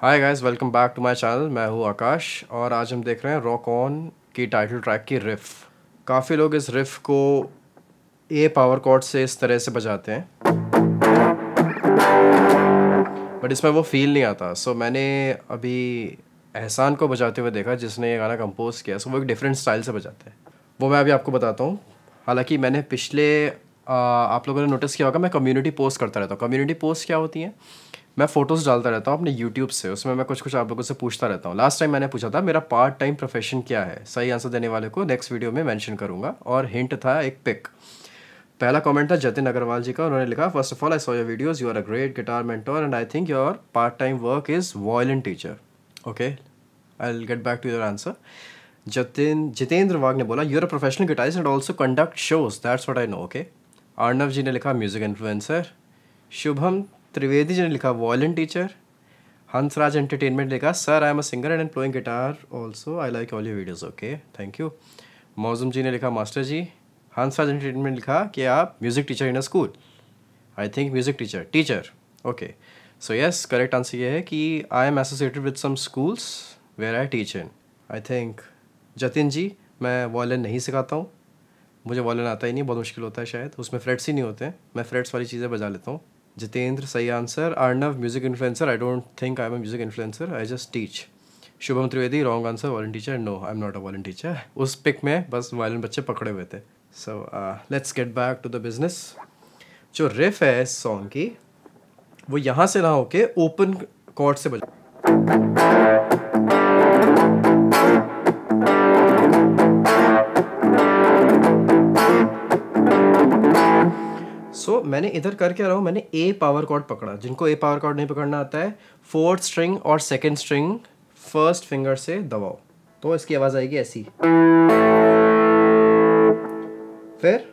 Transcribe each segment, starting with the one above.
Hi guys welcome back to my channel मैं हूँ आकाश और आज हम देख रहे हैं रॉक ऑन की टाइटल ट्रैक की रिफ काफ़ी लोग इस रिफ को ए पावर कॉर्ड से इस तरह से बजाते हैं। बट इसमें वो फील नहीं आता। सो so, मैंने अभी एहसान को बजाते हुए देखा जिसने ये गाना कंपोज किया सो so, वो एक डिफरेंट स्टाइल से बजाते हैं। वो मैं अभी आपको बताता हूँ। हालाँकि मैंने पिछले आ, आप लोगों ने नोटिस किया होगा मैं कम्युनिटी पोस्ट करता रहता हूँ। कम्युनिटी पोस्ट क्या होती हैं? मैं फ़ोटोज़ डालता रहता हूँ अपने यूट्यूब से, उसमें मैं कुछ कुछ आप लोगों से पूछता रहता हूँ। लास्ट टाइम मैंने पूछा था, मेरा पार्ट टाइम प्रोफेशन क्या है? सही आंसर देने वाले को नेक्स्ट वीडियो में मैंशन करूँगा। और हिंट था एक पिक पहला कमेंट था जतिन अग्रवाल जी का, उन्होंने लिखा first of all I saw your videos you are a great guitar mentor and I think your part time work is violin teacher okay I will get back to your answer Jatin, Jitendra Wagh ने बोला you're a professional guitarist and also conduct shows that's what I know okay Arnav ji ने लिखा music influencer Shubham Trivedi ji ने लिखा violin teacher Hansraj entertainment लिखा sir I am a singer and and playing guitar also I like all you videos okay thank you मौजूम ji ने लिखा master ji Hansraj entertainment लिखा कि आप music teacher in a school I think music teacher teacher okay so yes correct answer ये है कि I am associated with some schools where I teach in I think Jatin ji मैं violin नहीं सिखाता हूँ। मुझे वॉयलिन आता ही नहीं, बहुत मुश्किल होता है शायद। उसमें फ्रेट्स ही नहीं होते हैं। मैं फ्रेट्स वाली चीज़ें बजा लेता हूँ। जितेंद्र सही answer Arnav music influencer I don't think I am a music influencer I just teach Shubham Trivedi wrong answer violin teacher no I am not a violin teacher उस पिक में बस वायलिन बच्चे पकड़े हुए थे. So let's get back to the business जो riff है इस सॉन्ग की, वो यहाँ से ना होके ओपन कॉर्ड से बजा सो so, मैंने इधर कर क्या रहा हूँ मैंने ए पावर कॉर्ड पकड़ा। जिनको ए पावर कॉर्ड नहीं पकड़ना आता है फोर्थ स्ट्रिंग और सेकंड स्ट्रिंग फ़र्स्ट फिंगर से दबाओ। तो इसकी आवाज़ आएगी ऐसी। फिर?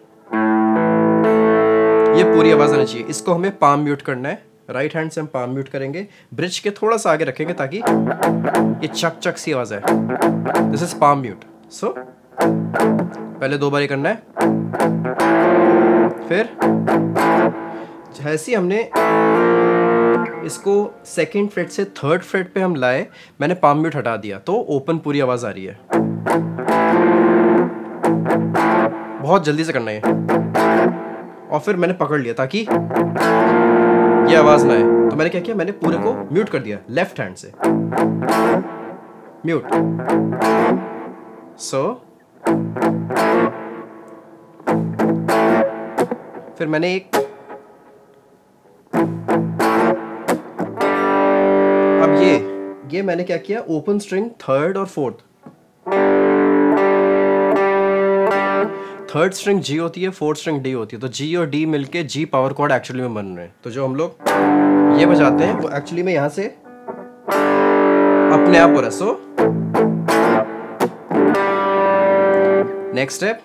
ये पूरी आवाज़ आनी चाहिए। इसको हमें पाम म्यूट करना है। राइट हैंड से हम पाम म्यूट करेंगे। ब्रिज के थोड़ा सा आगे रखेंगे ताकि ये चक चक सी आवाज़ है this is palm mute so पहले दो बार करना है। फिर जैसे हमने इसको सेकेंड फ्रेट से थर्ड फ्रेट पे हम लाए मैंने पाम म्यूट हटा दिया तो ओपन पूरी आवाज़ आ रही है। बहुत जल्दी से करना है और फिर मैंने पकड़ लिया ताकि ये आवाज़ ना आए। तो मैंने क्या किया मैंने पूरे को म्यूट कर दिया लेफ़्ट हैंड से। म्यूट सो so, फिर मैंने एक अब ये ये मैंने क्या किया? ओपन स्ट्रिंग थर्ड और फोर्थ थर्ड स्ट्रिंग जी होती है फोर्थ स्ट्रिंग डी होती है। तो जी और डी मिलके जी पावर कॉर्ड एक्चुअली में बन रहे हैं। तो जो हम लोग ये बजाते हैं, वो एक्चुअली में यहाँ से अपने आप हो रहा so next step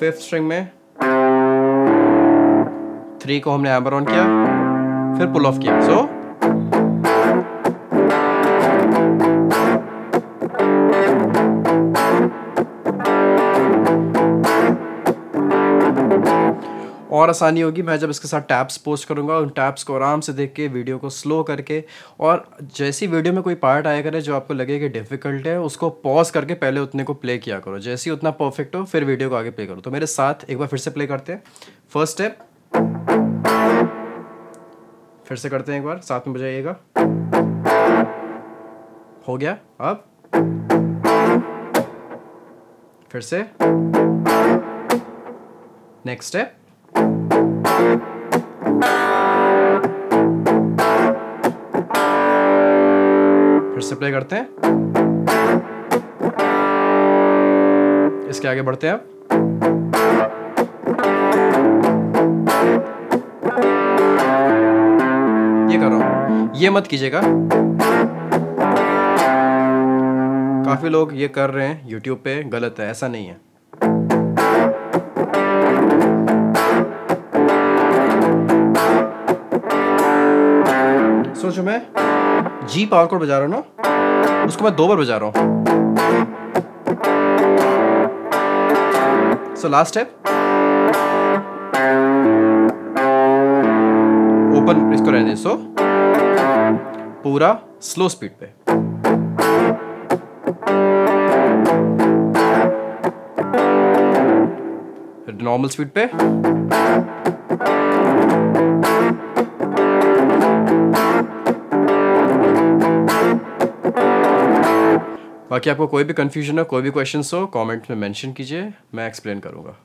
fifth string में? थ्री को हमने एम्बर ऑन किया फिर पुल ऑफ़ किया। सो so, और आसानी होगी, मैं जब इसके साथ टैप्स पोस्ट करूँगा, उन टैप्स को आराम से देख के वीडियो को स्लो करके, और जैसी वीडियो में कोई पार्ट आया करे, जो आपको लगे कि डिफ़िकल्ट है, उसको पॉज करके पहले उतने को प्ले किया करो। जैसे ही उतना परफेक्ट हो, फिर वीडियो को आगे प्ले करो। तो मेरे साथ एक बार फिर से प्ले करते हैं। फ़र्स्ट स्टेप फिर से करते हैं एक बार, साथ में बजाइएगा। हो गया, अब। फिर से। नेक्स्ट स्टेप फिर से प्ले करते हैं। इसके आगे बढ़ते हैं आप ये कर रहा हूँ। ये मत कीजिएगा। काफ़ी लोग ये कर रहे हैं यूट्यूब पे, गलत है, ऐसा नहीं है। सोचो मैं। जी पावर कोड बजा रहा हूँ ना? उसको मैं दो बार बजा रहा हूँ। सो लास्ट स्टेप ओपन इसको रहने सो पूरा स्लो स्पीड पे। नॉर्मल स्पीड पे। बाकी आपको कोई भी कन्फ्यूज़न हो, कोई भी क्वेश्चन हो कमेंट में मेंशन कीजिए, मैं एक्सप्लेन करूँगा।